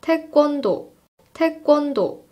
태권도 태권도.